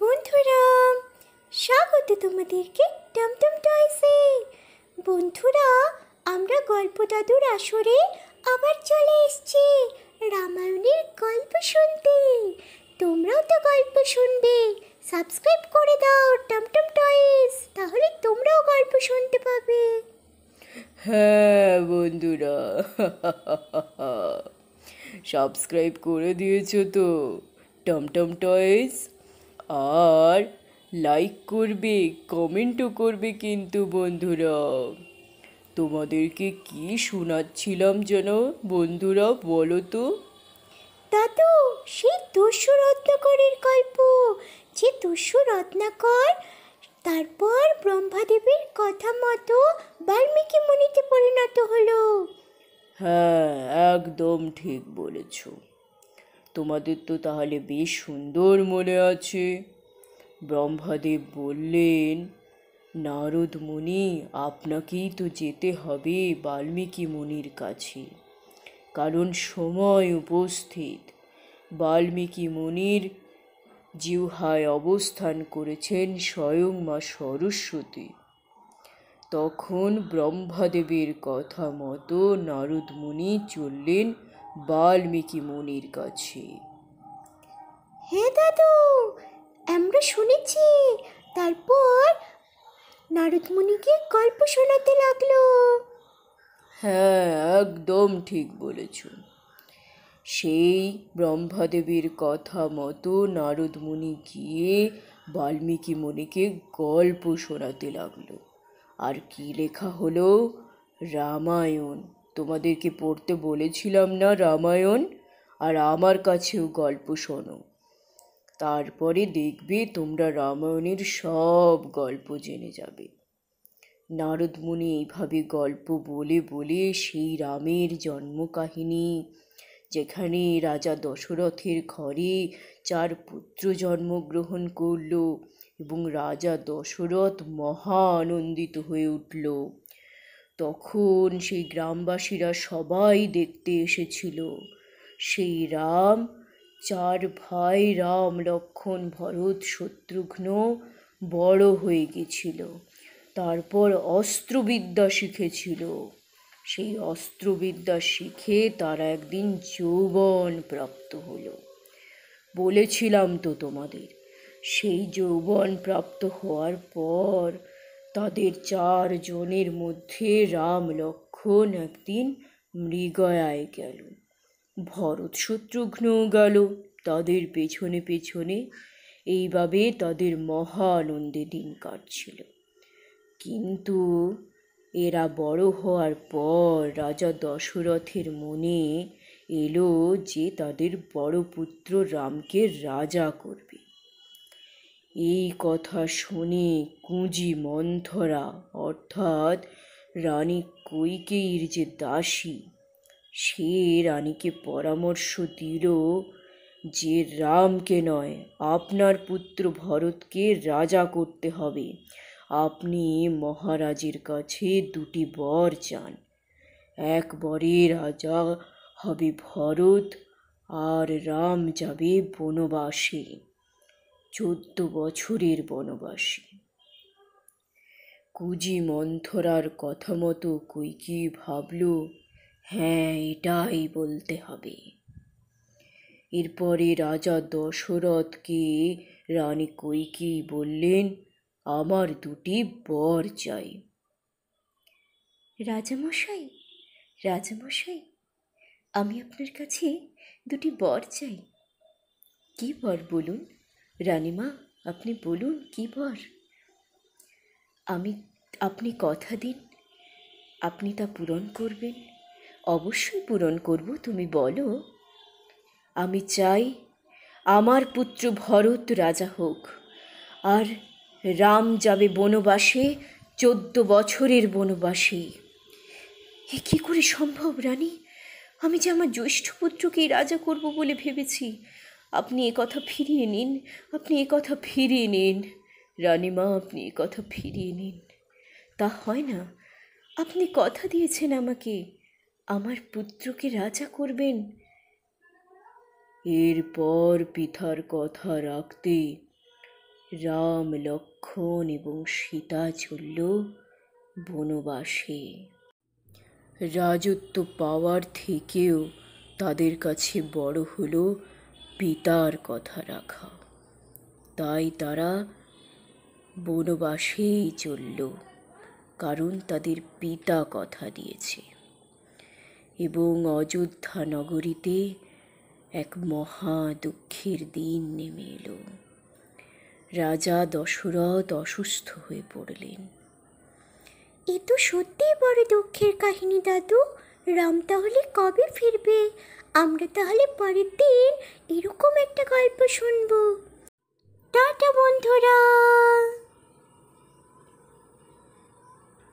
বন্ধুরা, স্বাগত তোমাদেরকে টমটম টয়সে। বন্ধুরা, আমরা গল্প দাদুর আসরে আবার চলে এসেছি রামায়ণের গল্প শুনতে। তোমরাও তো গল্প শুনবে। সাবস্ক্রাইব করে দাও টমটম টয়েস, তাহলে তোমরাও গল্প শুনতে পাবে। হ্যাঁ বন্ধুরা। সাবস্ক্রাইব করে দিয়েছ তো টমটম টয়েস? আর লাইক করবে কমেন্টও করবে কিন্তু বন্ধুরা। তোমাদেরকে কি শোনাচ্ছিলাম যেন বন্ধুরা বলো তো? দাদু সেই দস্যু রত্নাকরের গল্প। যে দস্যু রত্নাকর তারপর ব্রহ্মাদেবীর কথা মতো বাল্মীকি মুনিতে পরিণত হলো। হ্যাঁ একদম ঠিক বলেছ। তোমাদের তো তাহলে বেশ সুন্দর মনে আছে। ব্রহ্মাদেব বললেন, নারদ মুনি, আপনাকেই তো যেতে হবে বাল্মীকি মুনির কাছে, কারণ সময় উপস্থিত। বাল্মীকি মুনির জিহ্বায় অবস্থান করেছেন স্বয়ং মা সরস্বতী। তখন ব্রহ্মাদেবের কথা মতো নারদ মুনি চললেন বাল্মীকি মুনির কাছে। হ্যাঁ দাদু আমরা শুনেছি। তারপর নারদ মুনিকে গল্প শোনাতে লাগল। হ্যাঁ একদম ঠিক বলেছ। সেই ব্রহ্মাদেবীর কথা মতো নারদ মুনি গিয়ে বাল্মীকি মুনিকে গল্প শোনাতে লাগল। আর কি লেখা হলো? রামায়ণ। তোমাদেরকে পড়তে বলেছিলাম না, রামায়ণ? আর আমার কাছেও গল্প শোনো। তারপরে দেখবে তোমরা রামায়ণের সব গল্প জেনে যাবে। নারদ মুনি এইভাবে গল্প বলে বলে সেই রামের জন্ম কাহিনী যেখানে রাজা দশরথের ঘরে চার পুত্র জন্মগ্রহণ করল এবং রাজা দশরথ মহা আনন্দিত হয়ে উঠল। তখন সেই গ্রামবাসীরা সবাই দেখতে এসেছিল। সেই রাম, চার ভাই রাম লক্ষণ ভরত শত্রুঘ্ন বড় হয়ে গেছিল। তারপর অস্ত্রবিদ্যা শিখেছিল। সেই অস্ত্রবিদ্যা শিখে তারা একদিন যৌবন প্রাপ্ত হলো। বলেছিলাম তো তোমাদের, সেই যৌবন প্রাপ্ত হওয়ার পর তাদের চার জনের মধ্যে রাম লক্ষ্মণ একদিন মৃগয়ায় গেল। ভরত শত্রুঘ্নও গেল তাদের পেছনে পেছনে। এইভাবে তাদের মহা আনন্দে দিন কাটছিল। কিন্তু এরা বড় হওয়ার পর রাজা দশরথের মনে এলো যে তাদের বড় পুত্র রামকে রাজা করবে। এই কথা শুনে কুঁজি মন্থরা, অর্থাৎ রানী কৈকেয়ীর যে দাসী, সে রানীকে পরামর্শ দিল যে রামকে নয়, আপনার পুত্র ভরতকে রাজা করতে হবে। আপনি মহারাজের কাছে দুটি বর চান। এক বরে রাজা হবে ভরত, আর রাম যাবে বনবাসে। চোদ্দ বছরের বনবাসী। কুজি মন্থরার কথা মতো কৈকি ভাবল হ্যাঁ এটাই বলতে হবে। এরপরে রাজা দশরথকে রানী কৈকি বললেন, আমার দুটি বর চাই। রাজামশাই রাজামশাই, আমি আপনার কাছে দুটি বর চাই। কি বর বলুন? রানীমা, আপনি বলুন কি বর আমি, আপনি কথা দিন। আপনি তা পূরণ করবেন। অবশ্যই পূরণ করব, তুমি বলো। আমি চাই আমার পুত্র ভরত রাজা হোক। আর রাম যাবে বনবাসে, চোদ্দ বছরের বনবাসে। এ কী করে সম্ভব, রানী? আমি যে আমার জ্যৈষ্ঠ পুত্রকেই রাজা করব বলে ভেবেছি। আপনি এ কথা ফিরিয়ে নিন, আপনি এ কথা ফিরিয়ে নিন। রানীমা, আপনি এ কথা ফিরিয়ে নিন। তা হয় না। আপনি কথা দিয়েছেন আমাকে। আমার পুত্রকে রাজা করবেন। এরপর পিতার কথা রাখতে রাম, লক্ষণ এবং সীতা চলল বনবাসে। রাজত্ব পাওয়ার থেকেও তাদের কাছে বড় হলো পিতার কথা রাখা। তাই তারা বনবাসেই চলল, কারণ তাদের পিতা কথা দিয়েছে। এবং অযোধ্যা নগরীতে এক মহা দুঃখের দিন নেমে এলো। রাজা দশরথ অসুস্থ হয়ে পড়লেন। এ তো সত্যিই বড় দুঃখের কাহিনী দাদু। রাম তাহলে কবে ফিরবে? আমরা তাহলে পরের দিন এরকম একটা গল্প শুনব। টাটা বন্ধুরা।